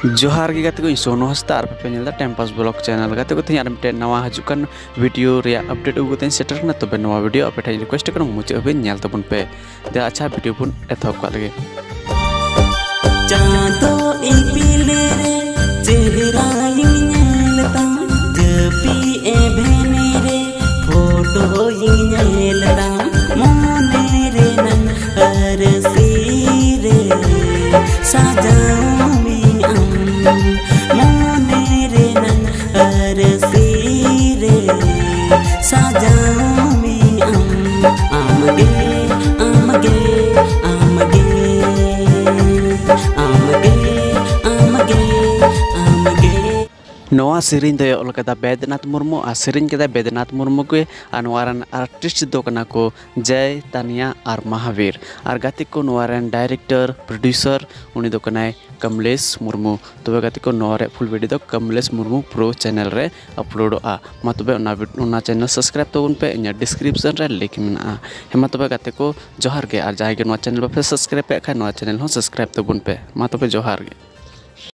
जोहार गे सोनो हस्ता और पे नेल टाइम पास ब्लॉग चैनल गाते को नवा हजुकान वीडियो अपडेट उगु तेन सेटर तबे अपे ठाई रिक्वेस्ट करो नेल तबन पे दे अच्छा वीडियो पुन एथप का लगे चांदो इपिल रे चेहरा नेलता जपी ए भेने रे फ़ोटो नेलता मोने रे नन अरसी रे 他的。नवा सेरिन दो ओलकता बैद्यनाथ मुर्मू आ सेरिन कदा बैद्यनाथ मुर्मू के अनवारन आर्टिस्ट दो को जय तानिया और महावीर और गाते को डायरेक्टर प्रोड्यूसर उनी दो कमलेश मुर्मू तबे गाते को full video Kamlesh Murmu pro channel रे अपलोड आ मा तबे चैनल सब्सक्राइब तो उन पे इन डिस्क्रिप्शन रे लिंक मेना हेमा तबे गाते को जोहार के और के नवा चैनल पे सब्सक्राइब पे खा नवा चैनल सब्सक्राइब तो उन पे मा तबे जोहार के